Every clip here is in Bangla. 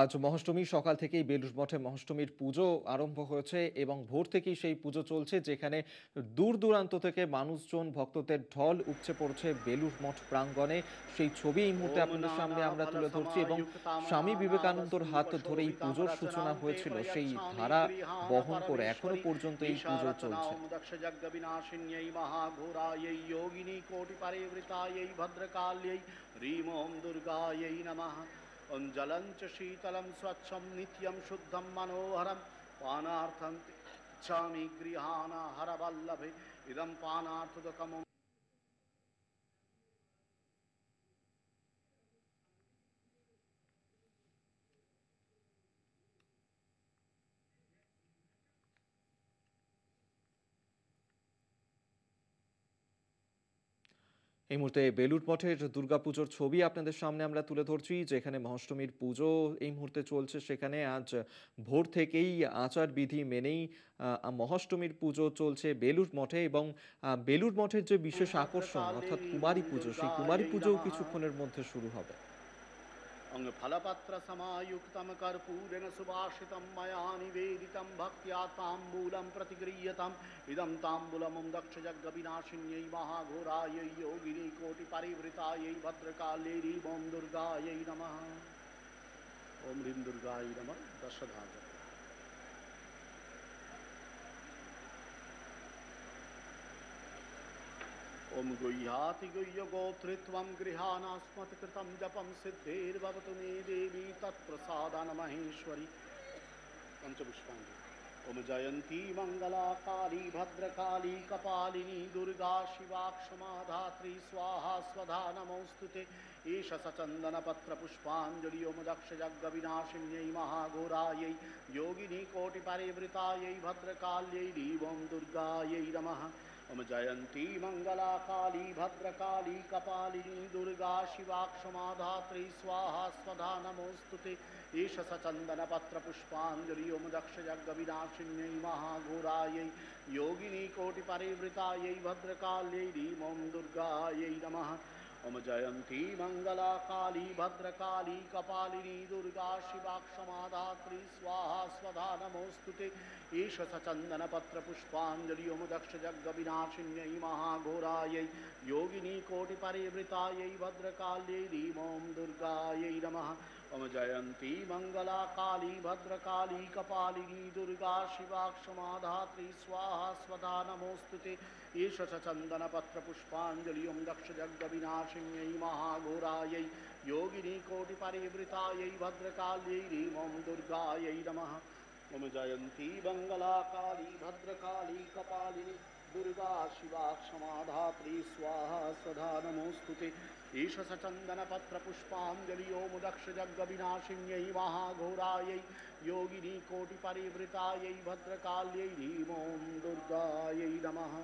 আজ মহাষ্টমী সকাল থেকেই বেলুশ মঠে মহাষ্টমীর পুজো আরম্ভ হয়েছে এবং ভোর থেকেই সেই পুজো চলছে যেখানে দূর দূরান্ত থেকে মানুষজন ভক্তদের ঢল উপচে পড়ছে বেলুশ মঠ প্রাঙ্গণে। সেই ছবি এই মুহূর্তে আপনাদের সামনে আমরা তুলে ধরছি এবং স্বামী বিবেকানন্দর হাত ধরে এই পুজোর সূচনা হয়েছিল। সেই ধারা বহন করে এখনও পর্যন্ত এই পুজো চলছে। ভদ্রকাল্যই অঞ্জলঞ্চ শীতলম স্বচ্ছম নিত্যম শুদ্ধম মনোহরম পানার্থম ইচ্ছামি গৃহানা হরবল্লভে। ইদম পানার্থকম এই মুহূর্তে বেলুর মঠের দুর্গাপুজোর ছবি আপনাদের সামনে আমরা তুলে ধরছি, যেখানে মহাষ্টমীর পুজো এই মুহূর্তে চলছে। সেখানে আজ ভোর থেকেই আচার বিধি মেনেই মহাষ্টমীর পুজো চলছে বেলুর মঠে এবং বেলুট মঠের যে বিশেষ আকর্ষণ, অর্থাৎ কুমারী পুজো, সেই কুমারী পুজোও কিছুক্ষণের মধ্যে শুরু হবে। अङ्गफलपत्रसमायुक्तं कर्पूरेण सुभाषितं मया निवेदितं भक्त्या ताम्बूलं प्रतिगृह्यतम् इदं ताम्बूलमुं दक्षजग्गविनाशिन्यै महाघोरायै योगिनी कोटिपरिवृतायै भद्रकाल्यै ह्रीं दुर्गायै नमः ॐ ह्रीं दुर्गायै नमः दशधा ॐ गुह्याति गुह्यगोत्रित्वं गृहाणास्मत्कृतं जपं सिद्धेर्भवतु मे देवी तत्प्रसादनमहेश्वरि पञ्चपुष्पाञ्जलि ॐ जयन्ती मङ्गला काली भद्रकाली कपालिनी दुर्गा शिवा क्षमा धात्री स्वाहा स्वधा नमोऽस्तु ते एष सचन्दनपत्रपुष्पाञ्जलि ॐ दक्षजग्गविनाशिन्यै महाघोरायै योगिनी कोटिपरिवृतायै भद्रकाल्यै ॐ दुर्गायै नमः ओम जयंती मंगला काली भद्रकाली, कपालिनी, दुर्गा शिवाक्षमाधात्री स्वाहा, स्वधा, नमोस्तुते। ईश सचंदन पत्र पुष्पांजलि ओम दक्ष यज्ञ विनाशिन्य महाघोराय योगिनी कोटिपरिवृताय भद्रकाल्यै दुर्गाय ओं नमः। ओम जयंती मंगला काली भद्रकाली, कपालिनी, दुर्गा, शिवा क्षमाधात्री स्वाहा, स्वधा नमोस्तुते ईश सचंदन पत्र पुष्पाजलि ओम दक्ष जग विनाशिन्य महाघोराय, योगिनी कोटिपरिवृताय, भद्रकाल्यै, रीमों दुर्गायै नमः। ओम जयंती मंगला काली भद्रकाली, कपालिनी, दुर्गा, शिवा क्षमाधात्री स्वाहा, स्वधा नमोस्तुते ईश सचंदन पत्र पुष्पाजलि ओम दक्ष जग विनाश िन्यै महाघोरायै योगिनि कोटिपरिवृतायै भद्रकाल्यै रीमं दुर्गायै नमः। मम जयन्ती मङ्गलाकाली भद्रकाली कपालिनी दुर्गा शिवा क्षमाधात्री स्वाहा सदा नमोऽस्तु ते। चन्दनपत्रपुष्पाञ्जलि ओमुदक्ष महाघोरायै योगिनी कोटिपरिवृतायै भद्रकाल्यै रीमों दुर्गायै नमः।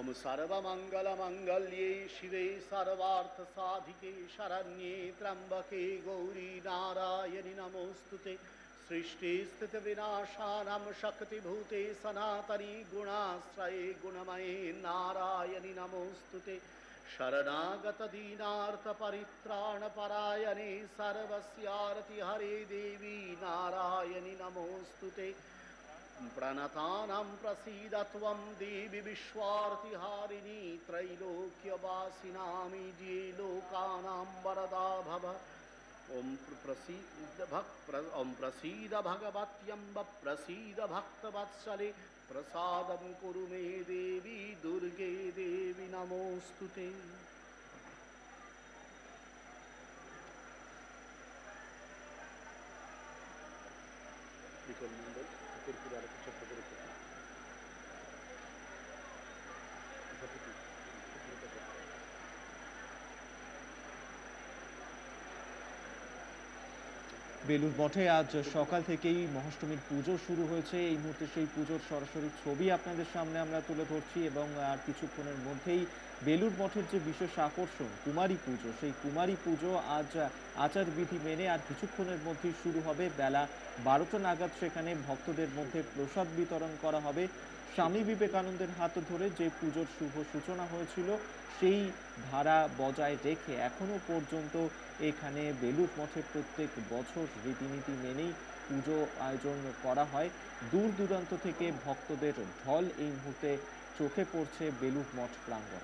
ॐ सर्वमङ्गलमङ्गल्ये शिवे सर्वार्थसाधिके शरण्ये त्र्यम्बके गौरी नारायणि नमोऽस्तु ते सृष्टिस्थितिविनाशानां शक्तिभूते सनातनी गुणाश्रये गुणमये नारायणि नमोऽस्तु ते शरणागतदीनार्थपरित्राणपरायणे सर्वस्यार्ति हरे देवी नारायणि नमोऽस्तु ते प्रणतानां प्रसीद त्वं देवि विश्वार्थिहारिणी त्रैलोक्यवासिनामि मिज्ये लोकानां वरदा भव। ॐ प्रसीद भक् ॐ प्रसीद भगवत्यम्ब प्रसीद भक्तवत्सले प्रसादं कुरु मे देवी दुर्गे देवि नमोऽस्तु குறிப்பிட அழைப்பு சொல்றது বেলুর মঠে আজ সকাল থেকেই মহাষ্টমীর পুজো শুরু হয়েছে। এই মুহূর্তে সেই পুজোর সরাসরি ছবি আপনাদের সামনে আমরা তুলে ধরছি এবং আর কিছুক্ষণের মধ্যেই বেলুর মঠের যে বিশেষ আকর্ষণ, কুমারী পুজো, সেই কুমারী পুজো আজ আচার বিধি মেনে আর কিছুক্ষণের মধ্যেই শুরু হবে। বেলা বারোটা নাগাদ সেখানে ভক্তদের মধ্যে প্রসাদ বিতরণ করা হবে। স্বামী বিবেকানন্দের হাত ধরে যে পুজোর শুভ সূচনা হয়েছিল, সেই ধারা বজায় রেখে এখনও পর্যন্ত এখানে বেলুর মঠে প্রত্যেক বছর রীতিনীতি মেনেই পুজো আয়োজন করা হয়। দূর দূরান্ত থেকে ভক্তদের ঢল এই মুহূর্তে চোখে পড়ছে বেলুর মঠ প্রাঙ্গণ।